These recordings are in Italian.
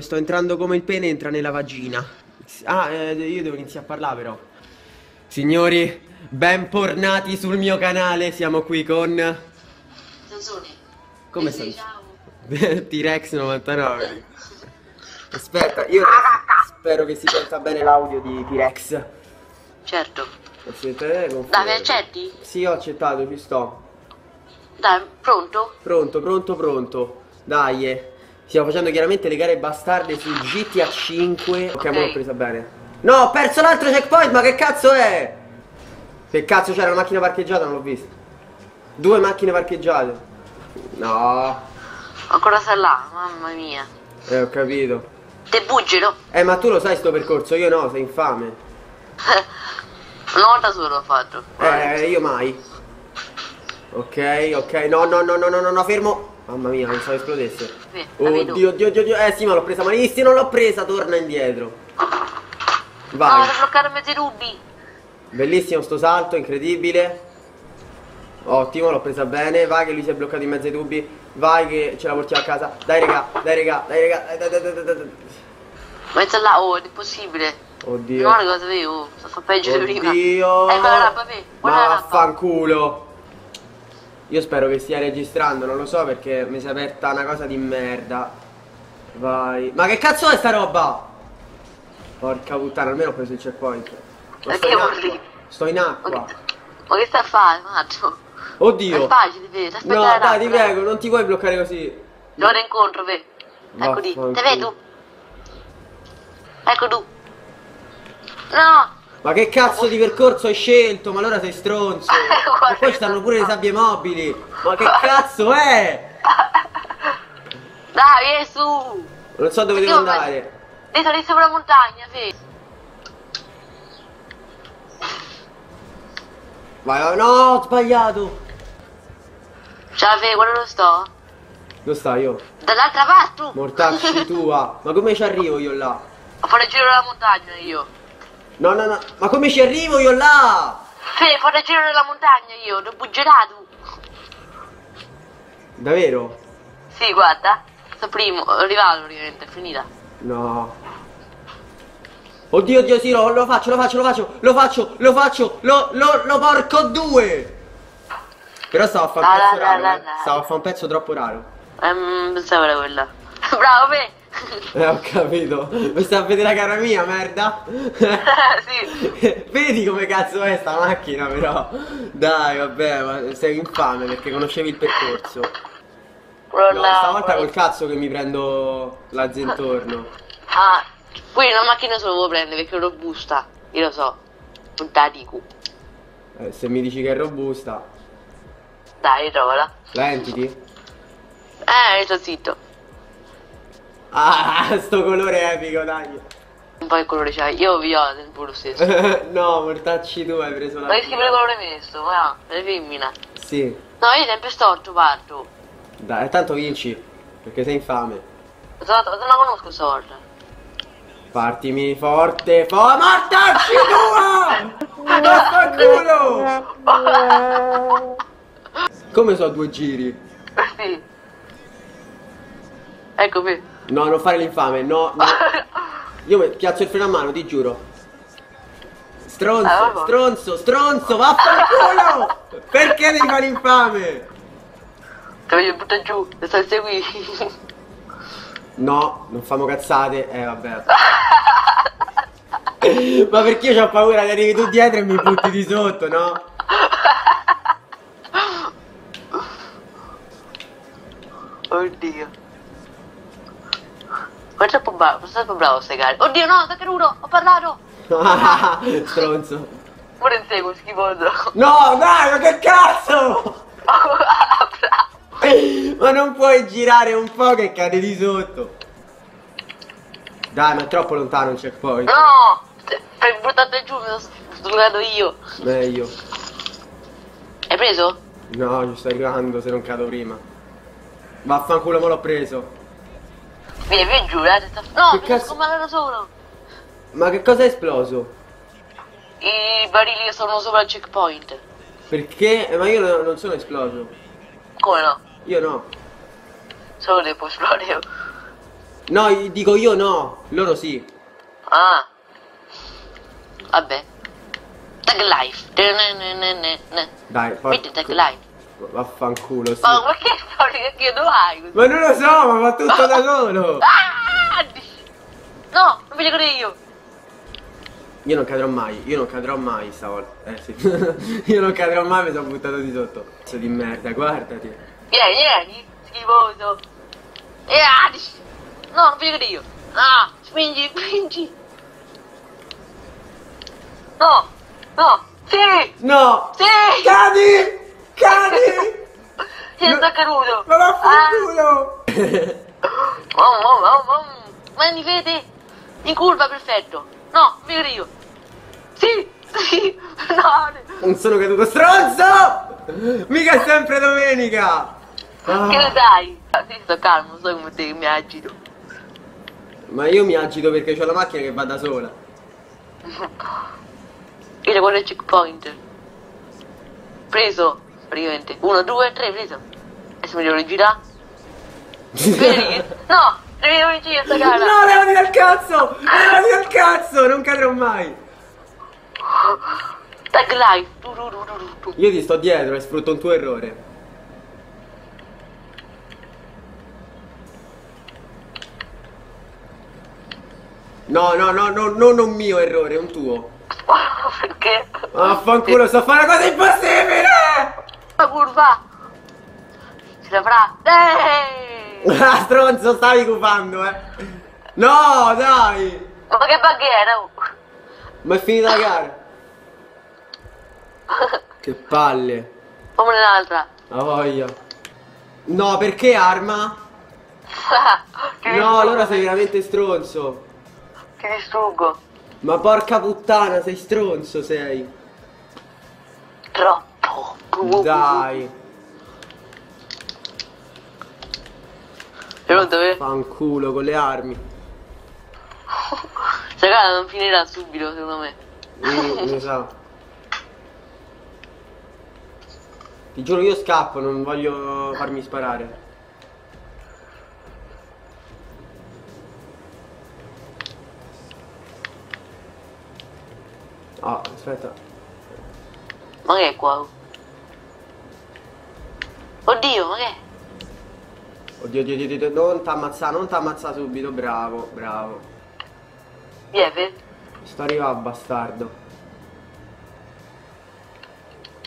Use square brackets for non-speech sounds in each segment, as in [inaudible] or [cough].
Sto entrando come il pene entra nella vagina. Ah, eh, io devo iniziare a parlare però. Signori, bentornati sul mio canale. Siamo qui con Sansone. Come Eh sei? [laughs] T-Rex 99. Aspetta, io spero che si senta bene l'audio di T-Rex. Certo. Eh. Dai, mi accetti? Sì, ho accettato, ci sto. Dai, pronto? Pronto, pronto, pronto. Dai. Stiamo facendo chiaramente le gare bastarde su GTA 5. Ok, Ok. ma l'ho presa bene. No, ho perso l'altro checkpoint, ma che cazzo è? Che cazzo c'era una macchina parcheggiata, non l'ho vista. Due macchine parcheggiate. No, Ancora sta là, mamma mia. eh, ho capito. Te buggero? Eh, ma tu lo sai sto percorso, io no, sei infame. [laughs] Una volta solo l'ho fatto. Eh, io mai. Ok, ok, no, no, no, no, no, no, fermo. Mamma mia, pensavo esplodesse. La vedo. Oddio, oddio, oddio, oddio. Eh sì, ma l'ho presa malissimo, non l'ho presa, torna indietro. No, Vai. devo bloccare mezzi rubi. Bellissimo sto salto, incredibile. Ottimo, l'ho presa bene. Vai che lui si è bloccato in mezzo ai tubi. Vai che ce la portiamo a casa. Dai raga, dai raga, dai raga. Dai, dai, dai, dai, dai, dai. Mezzo là, oh, è impossibile. Oddio. No, le cose avevo. Sto peggio di prima. Oddio. Eh, quella rappa, vedi? Guarda la rappa. vaffanculo. Io spero che stia registrando, non lo so perché mi si è aperta una cosa di merda. Vai. Ma che cazzo è sta roba? Porca puttana, almeno ho preso il checkpoint. Ma sto Perché in acqua. Sto in Ma acqua. che, ma che stai a fare, maggio? Oddio. È facile, vedi? Aspetta No, dai, ti prego, non ti puoi bloccare così. Ti vado incontro, vedi? Ecco lì, te vedo? Ecco tu. No! Ma che cazzo di percorso hai scelto? Ma allora sei stronzo. [laughs] E poi ci stanno pure le sabbie mobili. Ma che cazzo è? [laughs] Dai, vieni su! Non so dove Perché devo andare. Dentro lì sopra la montagna? Vai, vai, no, ho sbagliato. Ciao, vedi, guarda dove sto? Dove sta io? Dall'altra parte! Mortacci [laughs] tua. Ma come ci arrivo io là? A fare il giro della montagna io. No, no, no. Ma come ci arrivo io là? Fede, fare il giro della montagna io, ti buggerà tu. Davvero? Sì, guarda. Sto primo, è arrivato praticamente, è finita. No. Oddio, oddio, sì, lo, lo faccio, lo faccio, lo faccio, lo faccio, lo faccio, lo, lo, lo porco due. Però stavo a fare un La, pezzo la, raro, la, eh. la. Stavo a fare un pezzo troppo raro. Ehm, pensavo era quella. [laughs] Bravo, me! Eh, ho capito. Mi stai a vedere la cara mia, merda? [laughs] sì. [laughs] Vedi come cazzo è sta macchina, però. Dai, vabbè, ma sei infame perché conoscevi il percorso. No, stavolta col cazzo che mi prendo [laughs] la zentorno. Ah, qui una macchina solo prendere perché è robusta. Io lo so. Non te la dico. Eh, se mi dici che è robusta. Dai, trovala. La entity? Eh, sto zitto. Ah, [laughs] sto colore epico, dai. Un po' che colore c'hai. Io viola sempre lo stesso. [laughs] no, mortacci tu hai preso la. Ma che schifo di colore? Ma è femmina. Sì. No, io sempre storto parto. Dai, tanto vinci. Perché sei infame. Non la conosco stavolta. Partimi forte, fo- mortacci tua! Vaffanculo! [laughs] Come so due giri? sì. Ecco qui. No, non fare l'infame, no, no. Io mi piazzo il freno a mano, ti giuro. Ah, Stronzo, vabbè. stronzo, stronzo, vaffanculo! Perché devi fare l'infame? Te voglio buttare giù. Ti stai seguì. No, non famo cazzate, eh vabbè. Ma perché io ho paura che arrivi tu dietro e mi butti di sotto, no? Oddio. Ma è troppo bravo, sono troppo bravo stai gare. Oddio no, sta caduto, ho parlato. [laughs] Stronzo. Ora inseguo, schifoso. No, dai, ma che cazzo? [laughs] Ma non puoi girare un po' che cade di sotto. Dai, ma è troppo lontano il checkpoint. No! Per buttate giù, mi sono sdrugato io. Meglio. Hai preso? No, ci sto arrivando se non cado prima. Vaffanculo, me l'ho preso. Vieni, vieni giù, eh. sta- No, Che mi sono cazzo- scommato da solo. Ma che cosa è esploso? I barili che sono sopra il checkpoint. Perché? Eh, ma io no- non sono esploso. Come no? Io no. Solo può esplodere. No, dico io no, loro sì. Ah. Vabbè. Tag life. Dai, Vedi tag life. Vaffanculo, sì. Ma che dove hai? questo? Ma non lo so, ma fa tutto da solo. [laughs] Ah! No, non voglio cadere io. Io non cadrò mai, io non cadrò mai stavolta. Eh sì. [laughs] io non cadrò mai, mi sono buttato di sotto. Pezzo di merda, guardati. Vieni, vieni, schifoso. E ah, dici- No, non voglio cadere io. Ah, spingi, spingi. No, no, sì, No! sì. Cadi! Cadi! Sì, No. sto caduto. Ma vaffanculo! Oh, oh, oh, oh. Ma mi vede? In curva, perfetto. No, vedo io. Sì, sì. [laughs] No, Non sono caduto stronzo! Mica è sempre domenica! che ne Ah, sai? Sì, sto calmo, non so come te che mi agito. ma io mi agito perché ho la macchina che va da sola. [laughs] Io guarda il checkpoint. Preso, praticamente. Uno, due, tre, preso. Adesso mi devo rigirare. [laughs] No, devo rigirare sta gara. No, levati dal cazzo! Levati dal cazzo! Non cadrò mai! Tag life. Io ti sto dietro e sfrutto un tuo errore. No, no, no, no, non un mio errore, un tuo. [laughs] Perché? Vaffanculo, sto a fare una cosa impossibile! La curva. Ce l'avrà. Eeeh. Ah, stronzo, stavi cufando, eh. No, dai! Ma che baghiera? oh. Ma è finita la gara. [laughs] Che palle. Fammene un'altra. La voglia. No, perché arma? [laughs] No, allora sei veramente stronzo. Ti distruggo. Ma porca puttana, sei stronzo, sei. Dai. Però dove? Fanculo con le armi. Gara non finirà subito, secondo me. Mm, mi sa. Ti giuro io scappo, non voglio farmi sparare. Ah, aspetta. Ma che è qua? Oddio, ma che? Oddio, oddio, oddio, oddio, non t'ammazza, non t'ammazza subito, bravo, bravo. Lieve? Sto arrivando, bastardo.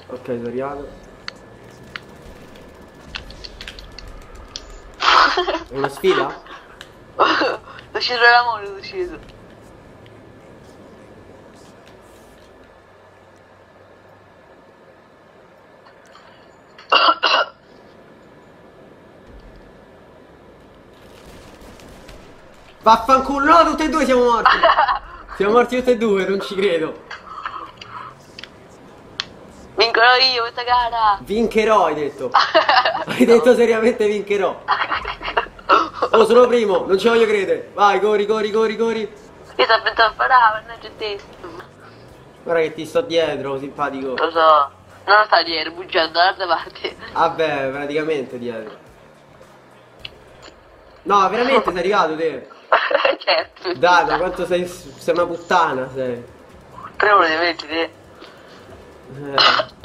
Ok, sono arrivato. È [laughs] una sfida? L'ho sceso l'amore, l'ho sceso. Vaffanculo, no, tutti e due siamo morti. [laughs] Siamo morti tutti e due, non ci credo. Vincono io questa gara. Vincherò, hai detto. [laughs] Hai detto seriamente vincherò. [laughs] Oh, sono primo, non ci voglio credere. Vai, corri, corri, corri, corri. Io sto pensando a sparare, mannaggia te. Guarda che ti sto dietro, simpatico. Lo so. Non sta dietro, bugiando dall'altra parte. Vabbè, praticamente dietro. No, veramente sei arrivato te. Certo. Dai, ma quanto sei. Sei una puttana, sei. Tre ore di metti te. Eh.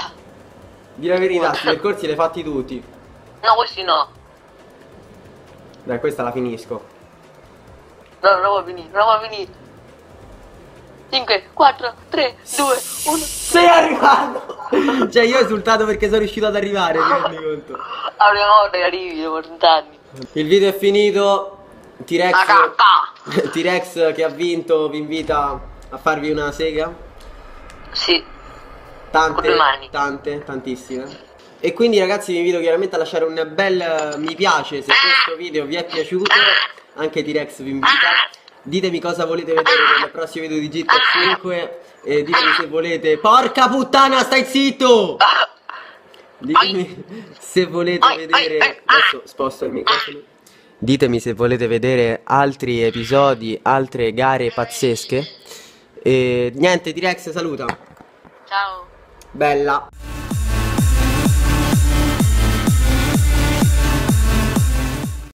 Di la verità, questi percorsi li hai fatti tutti. No, questi no. Dai, questa la finisco. No, non la vuoi finire, non la vuoi finire. 5, 4, 3, 2, 1. Sei arrivato! [laughs] cioè, io ho esultato perché sono riuscito ad arrivare, ti rendi conto? La prima volta che arrivi dopo 30 anni. Il video è finito. T-Rex. [laughs] T-Rex che ha vinto vi invita a farvi una sega. Sì. Tante, tante, tantissime. E quindi ragazzi vi invito chiaramente a lasciare un bel eh, mi piace se questo video vi è piaciuto. Anche T-Rex vi invita. Ditemi cosa volete vedere nel prossimo video di GTA 5 e ditemi se volete. Porca puttana, stai zitto! Ditemi se volete vedere. ai, Adesso sposto il microfono. Ditemi se volete vedere altri episodi, altre gare pazzesche. E niente, T-Rex saluta. Ciao. Bella.